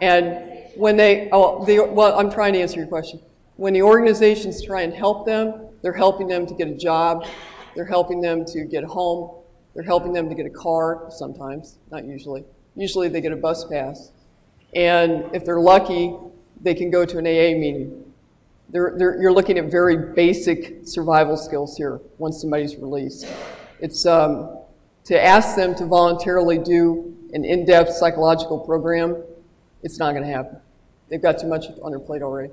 And when they, oh, the, well, I'm trying to answer your question. When the organizations try and help them, they're helping them to get a job, they're helping them to get home, they're helping them to get a car sometimes, not usually. Usually they get a bus pass. And if they're lucky, they can go to an AA meeting. They're, they're, you're looking at very basic survival skills here once somebody's released. It's um, to ask them to voluntarily do an in-depth psychological program, it's not going to happen. They've got too much on their plate already.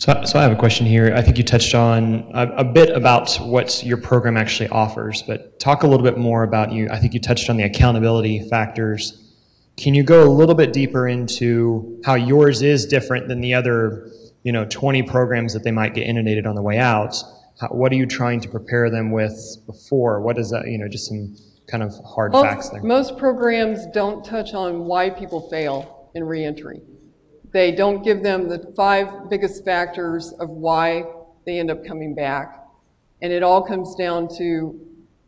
So, so I have a question here. I think you touched on a, a bit about what your program actually offers, but talk a little bit more about you. I think you touched on the accountability factors. Can you go a little bit deeper into how yours is different than the other, you know, 20 programs that they might get inundated on the way out? How, what are you trying to prepare them with before? What is that, you know, just some kind of hard facts there? most programs don't touch on why people fail in reentry. They don't give them the five biggest factors of why they end up coming back. And it all comes down to,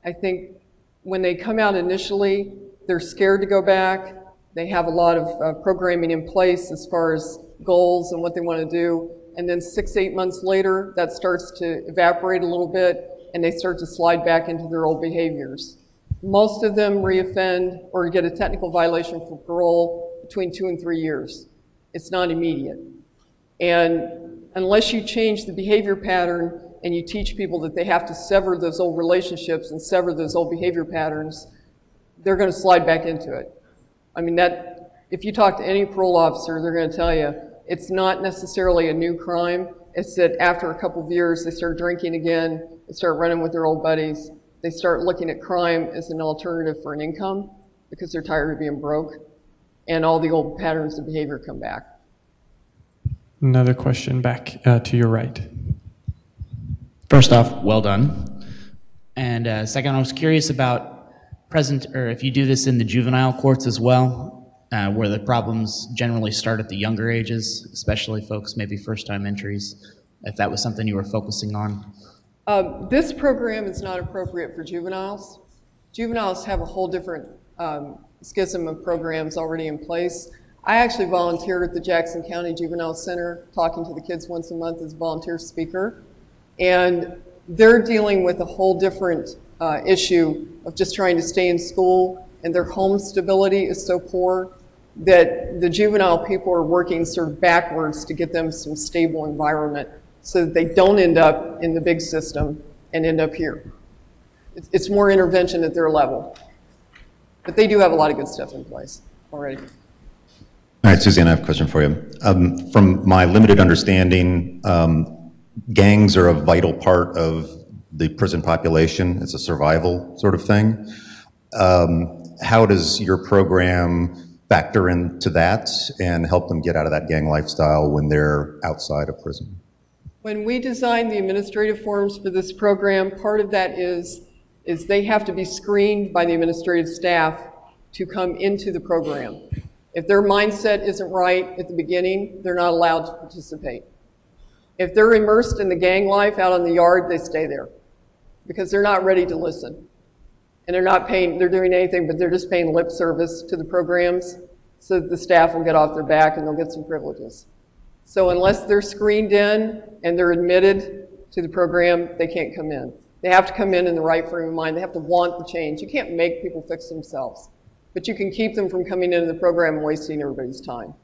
I think, when they come out initially, they're scared to go back. They have a lot of uh, programming in place as far as goals and what they want to do. And then six, eight months later, that starts to evaporate a little bit and they start to slide back into their old behaviors. Most of them reoffend or get a technical violation for parole between two and three years. It's not immediate. And unless you change the behavior pattern and you teach people that they have to sever those old relationships and sever those old behavior patterns, they're going to slide back into it. I mean, that, if you talk to any parole officer, they're going to tell you it's not necessarily a new crime. It's that after a couple of years, they start drinking again, they start running with their old buddies, they start looking at crime as an alternative for an income because they're tired of being broke, and all the old patterns of behavior come back. Another question back uh, to your right. First off, well done. And uh, second, I was curious about present, or if you do this in the juvenile courts as well, uh, where the problems generally start at the younger ages, especially folks maybe first-time entries, if that was something you were focusing on. Um, this program is not appropriate for juveniles. Juveniles have a whole different um, schism of programs already in place. I actually volunteered at the Jackson County Juvenile Center, talking to the kids once a month as a volunteer speaker. And they're dealing with a whole different uh, issue of just trying to stay in school, and their home stability is so poor that the juvenile people are working sort of backwards to get them some stable environment so that they don't end up in the big system and end up here. It's more intervention at their level. But they do have a lot of good stuff in place already. All right, Suzanne, I have a question for you. Um, from my limited understanding, um, gangs are a vital part of the prison population. It's a survival sort of thing. Um, how does your program factor into that and help them get out of that gang lifestyle when they're outside of prison? When we designed the administrative forms for this program, part of that is is they have to be screened by the administrative staff to come into the program. If their mindset isn't right at the beginning, they're not allowed to participate. If they're immersed in the gang life out on the yard, they stay there because they're not ready to listen. And they're not paying, they're doing anything, but they're just paying lip service to the programs so that the staff will get off their back and they'll get some privileges. So unless they're screened in and they're admitted to the program, they can't come in. They have to come in in the right frame of mind. They have to want the change. You can't make people fix themselves, but you can keep them from coming into the program and wasting everybody's time.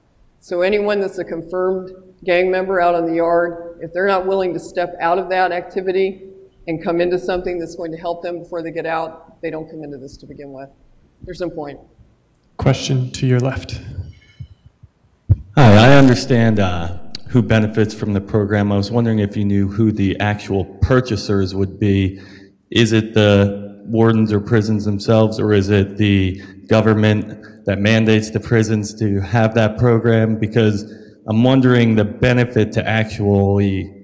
So anyone that's a confirmed gang member out on the yard, if they're not willing to step out of that activity and come into something that's going to help them before they get out, they don't come into this to begin with. There's no point. Question to your left. Hi, I understand uh, who benefits from the program. I was wondering if you knew who the actual purchasers would be. Is it the wardens or prisons themselves, or is it the government that mandates the prisons to have that program? Because I'm wondering the benefit to actually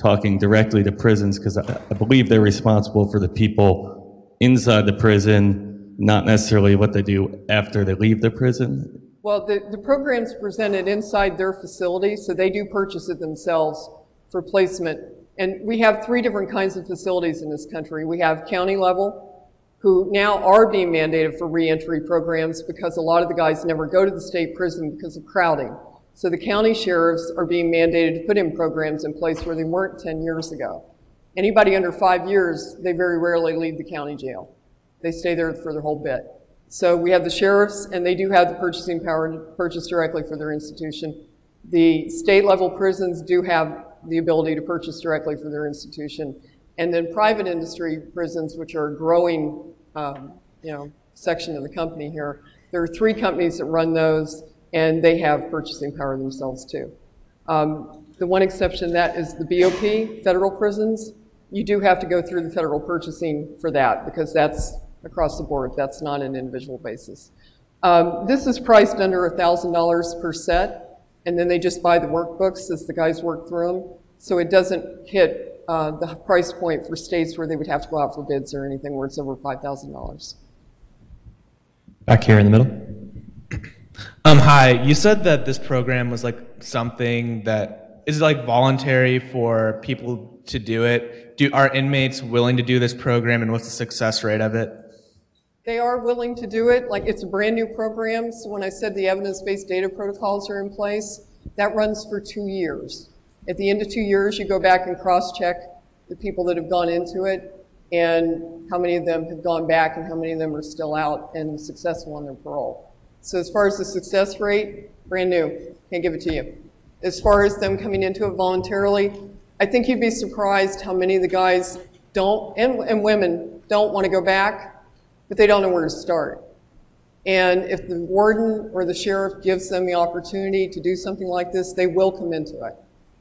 talking directly to prisons, because I, I believe they're responsible for the people inside the prison, not necessarily what they do after they leave the prison. Well, the, the program's presented inside their facility, so they do purchase it themselves for placement. And we have three different kinds of facilities in this country. We have county level, who now are being mandated for reentry programs because a lot of the guys never go to the state prison because of crowding. So the county sheriffs are being mandated to put in programs in place where they weren't 10 years ago. Anybody under five years, they very rarely leave the county jail. They stay there for their whole bit. So we have the sheriffs, and they do have the purchasing power to purchase directly for their institution. The state level prisons do have the ability to purchase directly for their institution. And then private industry prisons, which are a growing um, you know, section of the company here, there are three companies that run those, and they have purchasing power themselves too. Um, the one exception to that is the BOP, federal prisons. You do have to go through the federal purchasing for that because that's across the board. That's not an individual basis. Um, this is priced under $1,000 per set, and then they just buy the workbooks as the guys work through them. So it doesn't hit uh, the price point for states where they would have to go out for bids or anything where it's over $5,000. Back here in the middle. Um, hi, you said that this program was like something that is like voluntary for people to do it. Do, are inmates willing to do this program and what's the success rate of it? They are willing to do it. Like it's a brand new program. So when I said the evidence-based data protocols are in place, that runs for two years. At the end of two years, you go back and cross-check the people that have gone into it and how many of them have gone back and how many of them are still out and successful on their parole. So as far as the success rate, brand new, can't give it to you. As far as them coming into it voluntarily, I think you'd be surprised how many of the guys don't, and, and women, don't want to go back, but they don't know where to start. And if the warden or the sheriff gives them the opportunity to do something like this, they will come into it.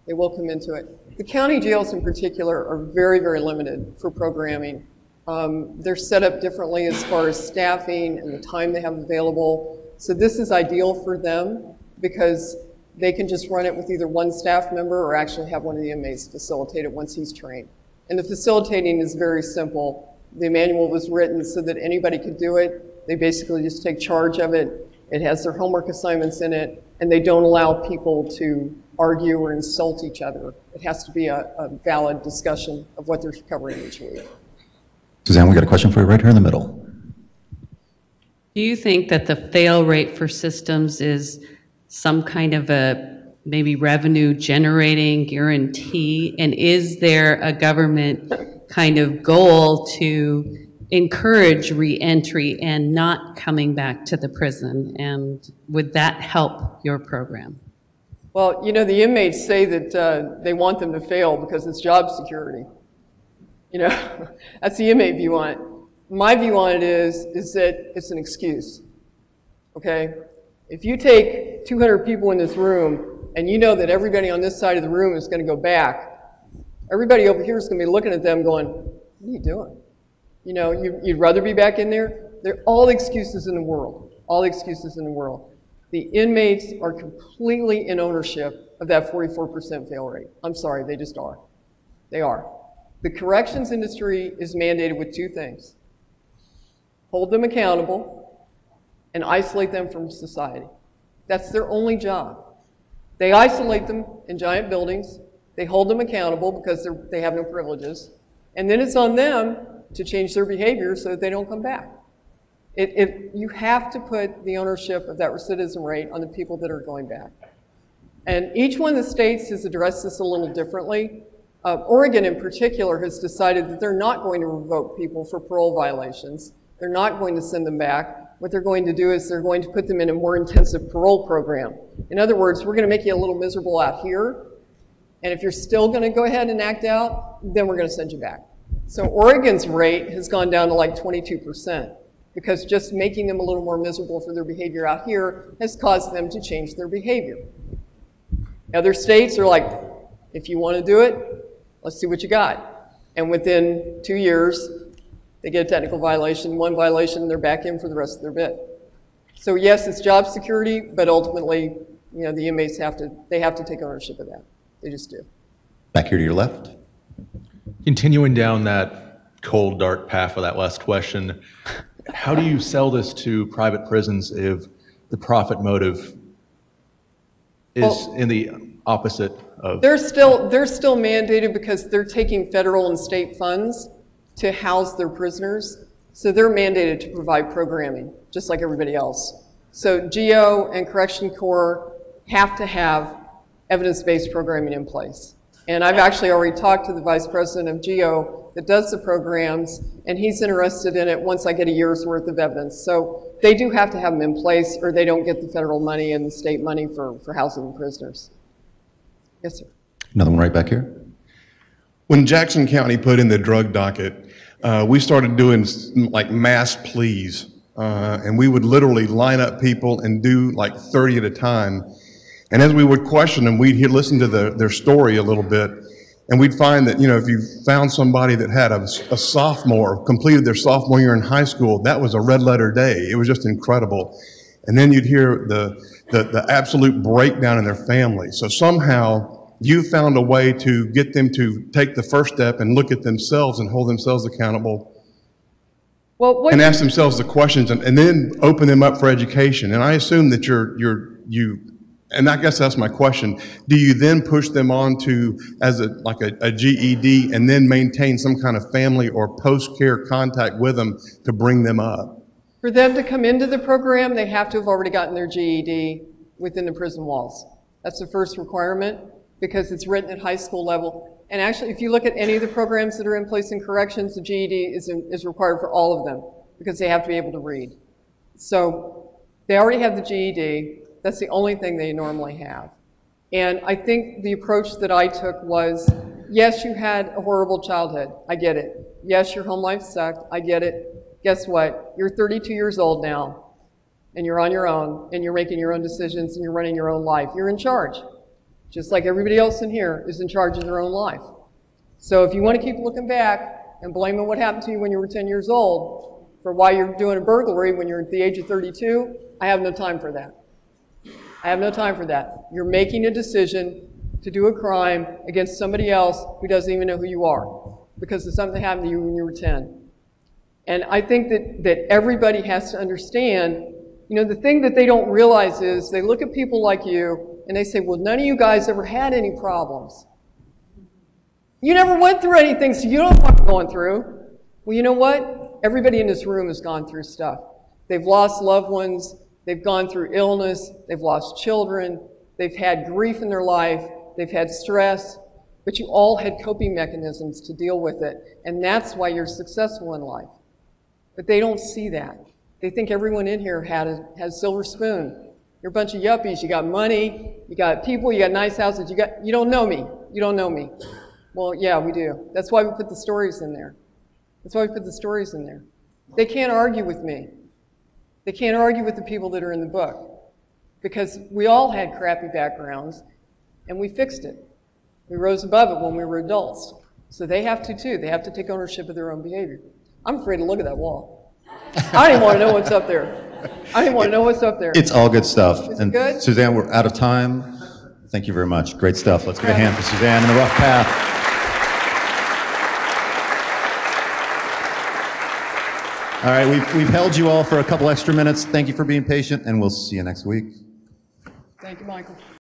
They will come into it. The county jails in particular are very, very limited for programming. Um, they're set up differently as far as staffing and the time they have available. So this is ideal for them because they can just run it with either one staff member or actually have one of the inmates facilitate it once he's trained. And the facilitating is very simple. The manual was written so that anybody could do it. They basically just take charge of it. It has their homework assignments in it, and they don't allow people to argue or insult each other. It has to be a, a valid discussion of what they're covering each week. Suzanne, we got a question for you right here in the middle. Do you think that the fail rate for systems is some kind of a maybe revenue generating guarantee? And is there a government kind of goal to encourage reentry and not coming back to the prison? And would that help your program? Well, you know, the inmates say that uh, they want them to fail because it's job security. You know, that's the inmate view on it. My view on it is, is that it's an excuse. Okay? If you take 200 people in this room and you know that everybody on this side of the room is going to go back, everybody over here is going to be looking at them going, what are you doing? You know, you, you'd rather be back in there? They're all excuses in the world. All excuses in the world. The inmates are completely in ownership of that 44% fail rate. I'm sorry, they just are. They are. The corrections industry is mandated with two things hold them accountable and isolate them from society. That's their only job. They isolate them in giant buildings, they hold them accountable because they have no privileges, and then it's on them to change their behavior so that they don't come back. It, it, you have to put the ownership of that recidivism rate on the people that are going back. And each one of the states has addressed this a little differently. Uh, Oregon, in particular, has decided that they're not going to revoke people for parole violations. They're not going to send them back. What they're going to do is they're going to put them in a more intensive parole program. In other words, we're going to make you a little miserable out here, and if you're still going to go ahead and act out, then we're going to send you back. So Oregon's rate has gone down to like 22% because just making them a little more miserable for their behavior out here has caused them to change their behavior. Other states are like, if you want to do it, let's see what you got. And within two years, they get a technical violation, one violation, and they're back in for the rest of their bit. So yes, it's job security, but ultimately, you know, the inmates have to, they have to take ownership of that. They just do. Back here to your left. Continuing down that cold, dark path of that last question, how do you sell this to private prisons if the profit motive is Well- in the opposite of? They're still, they're still mandated because they're taking federal and state funds to house their prisoners. So they're mandated to provide programming, just like everybody else. So GEO and Correction Corps have to have evidence-based programming in place. And I've actually already talked to the vice president of GEO that does the programs, and he's interested in it once I get a year's worth of evidence. So they do have to have them in place, or they don't get the federal money and the state money for, for housing prisoners. Yes, sir. Another one right back here. When Jackson County put in the drug docket, uh, we started doing like mass pleas. Uh, and we would literally line up people and do like 30 at a time. And as we would question them, we'd hear, listen to the, their story a little bit. And we'd find that, you know, if you found somebody that had a, a sophomore, completed their sophomore year in high school, that was a red letter day. It was just incredible. And then you'd hear the, the, the absolute breakdown in their family. So somehow you found a way to get them to take the first step and look at themselves and hold themselves accountable Well, what and ask themselves the questions and, and then open them up for education. And I assume that you're, you're, you, and I guess that's my question. Do you then push them on to as a, like a, a GED and then maintain some kind of family or post-care contact with them to bring them up? For them to come into the program, they have to have already gotten their GED within the prison walls. That's the first requirement because it's written at high school level. And actually, if you look at any of the programs that are in place in corrections, the GED is, in, is required for all of them because they have to be able to read. So They already have the GED. That's the only thing they normally have. And I think the approach that I took was, yes, you had a horrible childhood. I get it. Yes, your home life sucked. I get it. Guess what? You're 32 years old now, and you're on your own, and you're making your own decisions, and you're running your own life. You're in charge, just like everybody else in here is in charge of their own life. So if you want to keep looking back and blaming what happened to you when you were 10 years old for why you're doing a burglary when you're at the age of 32, I have no time for that. I have no time for that. You're making a decision to do a crime against somebody else who doesn't even know who you are because of something happened to you when you were 10. And I think that, that everybody has to understand, you know, the thing that they don't realize is they look at people like you and they say, well, none of you guys ever had any problems. You never went through anything, so you don't know what I'm going through. Well, you know what? Everybody in this room has gone through stuff. They've lost loved ones, they've gone through illness, they've lost children, they've had grief in their life, they've had stress, but you all had coping mechanisms to deal with it, and that's why you're successful in life. But they don't see that. They think everyone in here had a, has a silver spoon. You're a bunch of yuppies. You got money. You got people. You got nice houses. You got. You don't know me. You don't know me. Well, yeah, we do. That's why we put the stories in there. That's why we put the stories in there. They can't argue with me. They can't argue with the people that are in the book because we all had crappy backgrounds and we fixed it. We rose above it when we were adults. So they have to too. They have to take ownership of their own behavior. I'm afraid to look at that wall. I don't even want to know what's up there. I don't want to know what's up there. It's all good stuff. Is and good? Suzanne, we're out of time. Thank you very much. Great stuff. Let's give a hand for Suzanne in the rough path. All right, we've, we've held you all for a couple extra minutes. Thank you for being patient, and we'll see you next week. Thank you, Michael.